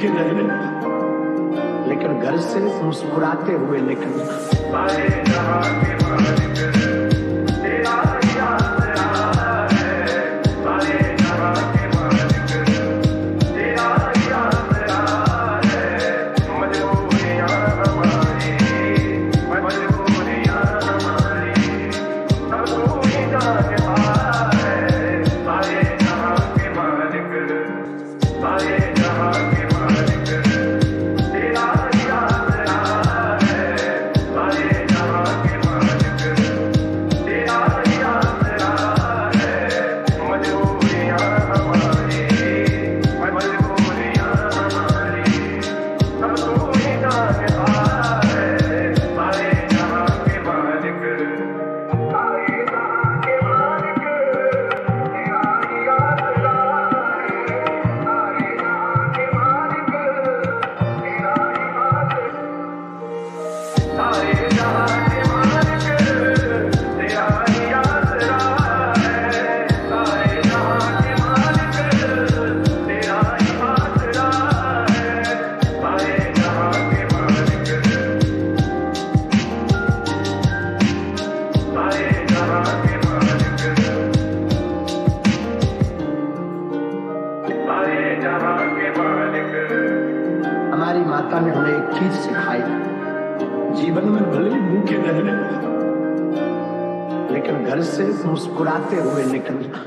भूखे रह रहे लेकिन घर से मुस्कुराते हुए निकल माता ने हमें एक चीज़ सिखाई। जीवन में भले ही मुँह के रहने लेकिन घर से मुस्कुराते हुए निकलना।